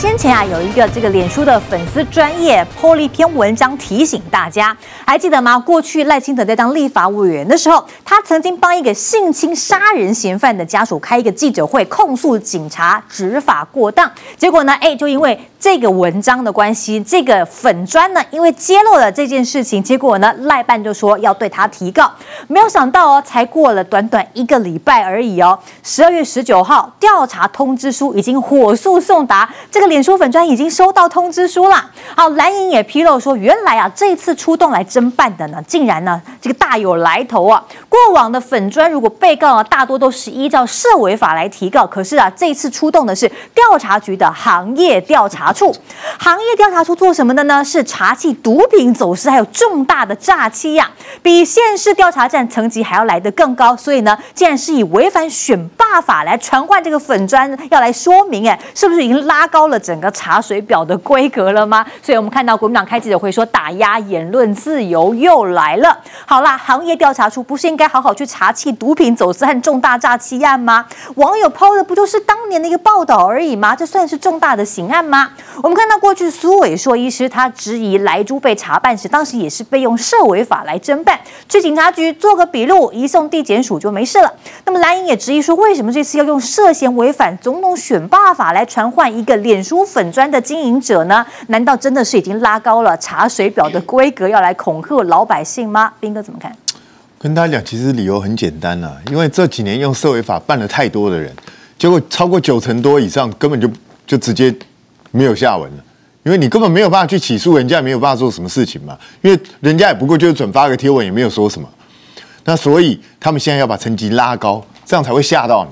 先前啊，有一个这个脸书的粉丝专业 po 了一篇文章提醒大家，还记得吗？过去赖清德在当立法委员的时候，他曾经帮一个性侵杀人嫌犯的家属开一个记者会，控诉警察执法过当。结果呢，哎，就因为这个文章的关系，这个粉砖呢，因为揭露了这件事情，结果呢，赖办就说要对他提告。没有想到哦，才过了短短一个礼拜而已哦，十二月十九号，调查通知书已经火速送达。这个脸书粉砖已经收到通知书了。好，蓝营也披露说，原来啊，这次出动来侦办的呢，竟然呢，这个大有来头啊。过往的粉砖如果被告啊，大多都是依照涉违法来提告，可是啊，这次出动的是调查局的行业调查处。行业调查处做什么的呢？是查缉毒品走私，还有重大的诈欺呀，比县市调查站层级还要来得更高。所以呢，竟然是以违反选罢法来传唤这个粉砖，要来说明，哎，是不是已经拉高？了整个查水表的规格了吗？所以我们看到国民党开记者会说打压言论自由又来了。好啦，行业调查处不是应该好好去查缉毒品走私和重大诈欺案吗？网友抛的不就是当年的一个报道而已吗？这算是重大的刑案吗？我们看到过去苏伟硕医师他质疑莱猪被查办时，当时也是被用涉违法来侦办，去警察局做个笔录，移送地检署就没事了。那么蓝营也质疑说，为什么这次要用涉嫌违反总统选罢法来传唤一个脸书？书粉砖的经营者呢？难道真的是已经拉高了查水表的规格，要来恐吓老百姓吗？斌哥怎么看？跟大家讲，其实理由很简单啦，因为这几年用社会法办了太多的人，结果超过九成多以上根本就就直接没有下文了，因为你根本没有办法去起诉人家，也没有办法做什么事情嘛，因为人家也不过就是转发个贴文，也没有说什么。那所以他们现在要把成绩拉高，这样才会吓到你。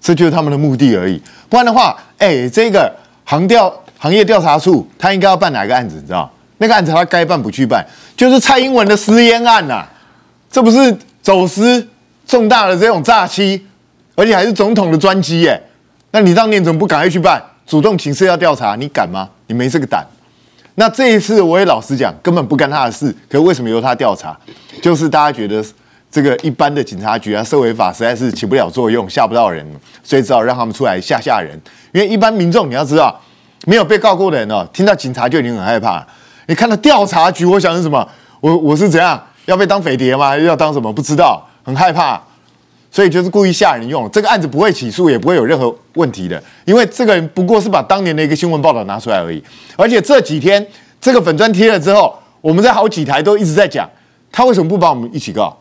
这就是他们的目的而已，不然的话，哎，这个行调行业调查处他应该要办哪个案子？你知道？那个案子他该办不去办，就是蔡英文的私烟案呐，这不是走私重大的这种诈欺，而且还是总统的专机耶。那你当年怎么不赶快去办，主动请示要调查？你敢吗？你没这个胆。那这一次我也老实讲，根本不干他的事，可为什么由他调查？就是大家觉得。这个一般的警察局啊，社会法实在是起不了作用，吓不到人，所以只好让他们出来吓吓人。因为一般民众你要知道，没有被告过的人哦，听到警察就已经很害怕。你看到调查局，我想是什么？我我是怎样要被当匪谍吗？要当什么？不知道，很害怕，所以就是故意吓人用。这个案子不会起诉，也不会有任何问题的，因为这个人不过是把当年的一个新闻报道拿出来而已。而且这几天这个粉砖贴了之后，我们在好几台都一直在讲，他为什么不把我们一起告？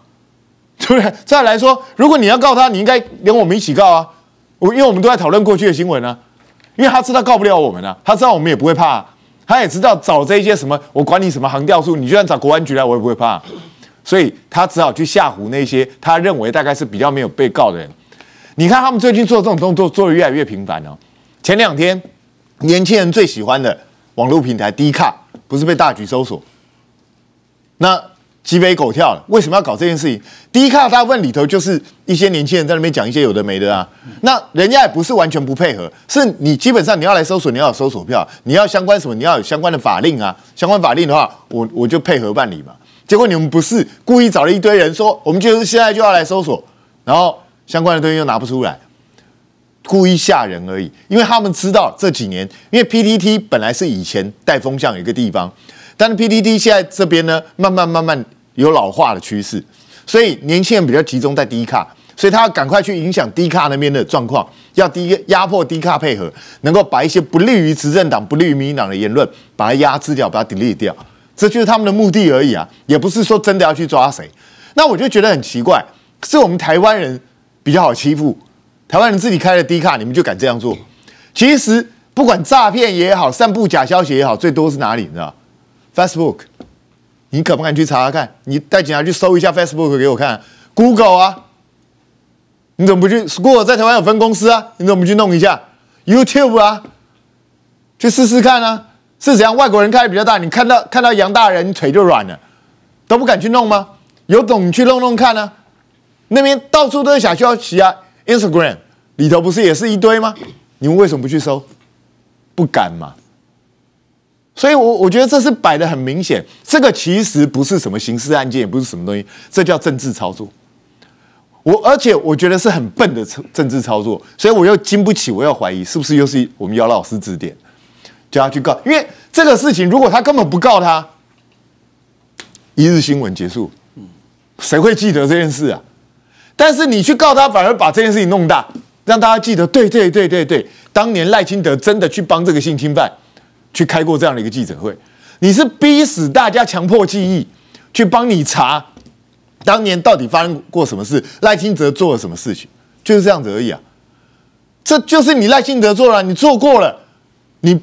对不对？再来说，如果你要告他，你应该连我们一起告啊！我因为我们都在讨论过去的新闻啊，因为他知道告不了我们啊，他知道我们也不会怕，他也知道找这些什么，我管你什么航调处，你就算找国安局来，我也不会怕，所以他只好去吓唬那些他认为大概是比较没有被告的人。你看他们最近做这种动作做的越来越频繁哦。前两天年轻人最喜欢的网络平台 D 卡不是被大局搜索，那。鸡飞狗跳了，为什么要搞这件事情？第一看大部分里头就是一些年轻人在那边讲一些有的没的啊。那人家也不是完全不配合，是你基本上你要来搜索，你要有搜索票，你要相关什么，你要有相关的法令啊。相关法令的话，我我就配合办理嘛。结果你们不是故意找了一堆人说，我们就是现在就要来搜索，然后相关的东西又拿不出来，故意吓人而已。因为他们知道这几年，因为 PTT 本来是以前带风向一个地方。但是 PDD 现在这边呢，慢慢慢慢有老化的趋势，所以年轻人比较集中在低卡，所以他要赶快去影响低卡那边的状况，要低压迫低卡配合，能够把一些不利于执政党、不利于民进党的言论，把它压制掉，把它 delete 掉，这就是他们的目的而已啊，也不是说真的要去抓谁。那我就觉得很奇怪，是我们台湾人比较好欺负，台湾人自己开了低卡，你们就敢这样做？其实不管诈骗也好，散布假消息也好，最多是哪里？你知道？Facebook，你可不敢去查查看？你带警察去搜一下 Facebook 给我看。Google 啊，你怎么不去？Google 在台湾有分公司啊，你怎么不去弄一下？YouTube 啊，去试试看啊，是怎样？外国人开的比较大，你看到看到杨大人腿就软了，都不敢去弄吗？有种你去弄弄看啊！那边到处都是假消息啊，Instagram 里头不是也是一堆吗？你们为什么不去搜？不敢嘛？所以，我我觉得这是摆的很明显，这个其实不是什么刑事案件，也不是什么东西，这叫政治操作。我而且我觉得是很笨的政治操作，所以我又经不起，我要怀疑是不是又是我们姚老师指点。叫他去告，因为这个事情如果他根本不告他，一日新闻结束，谁会记得这件事啊？但是你去告他，反而把这件事情弄大，让大家记得，对对对对对，当年赖清德真的去帮这个性侵犯去开过这样的一个记者会，你是逼死大家强迫记忆，去帮你查当年到底发生过什么事，赖清德做了什么事情，就是这样子而已啊。这就是你赖清德做了，你做过了，你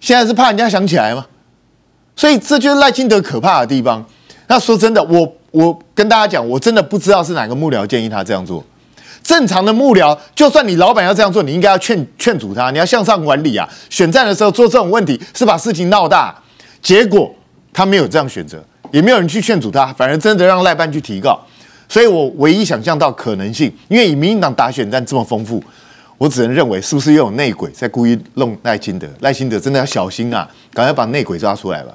现在是怕人家想起来吗？所以这就是赖清德可怕的地方。那说真的，我我跟大家讲，我真的不知道是哪个幕僚建议他这样做。正常的幕僚，就算你老板要这样做，你应该要劝劝阻他，你要向上管理啊。选战的时候做这种问题，是把事情闹大。结果他没有这样选择，也没有人去劝阻他，反而真的让赖办去提告。所以我唯一想象到可能性，因为以民进党打选战这么丰富，我只能认为是不是又有内鬼在故意弄赖清德？赖清德真的要小心啊，赶快把内鬼抓出来吧。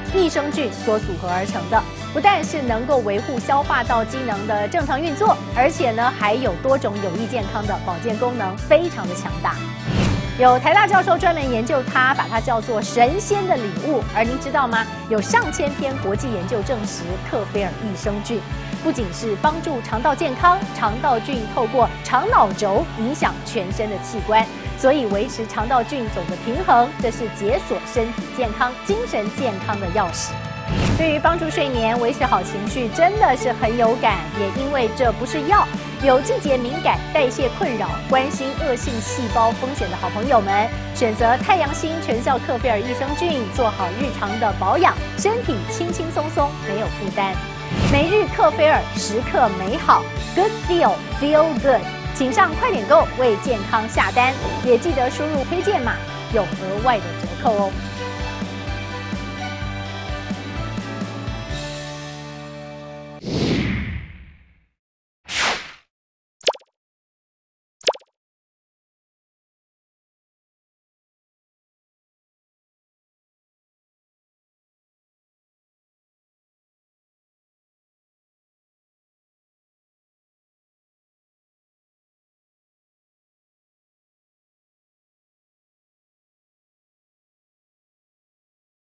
益生菌所组合而成的，不但是能够维护消化道机能的正常运作，而且呢还有多种有益健康的保健功能，非常的强大。有台大教授专门研究它，把它叫做神仙的礼物。而您知道吗？有上千篇国际研究证实，克菲尔益生菌不仅是帮助肠道健康，肠道菌透过肠脑轴影响全身的器官。所以维持肠道菌种的平衡，这是解锁身体健康、精神健康的钥匙。对于帮助睡眠、维持好情绪，真的是很有感。也因为这不是药，有季节敏感、代谢困扰、关心恶性细胞风险的好朋友们，选择太阳星全效克菲尔益生菌，做好日常的保养，身体轻轻松松，没有负担。每日克菲尔，时刻美好，Good feel, feel good。请上快点购为健康下单，也记得输入推荐码，有额外的折扣哦。